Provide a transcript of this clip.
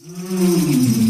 Mm.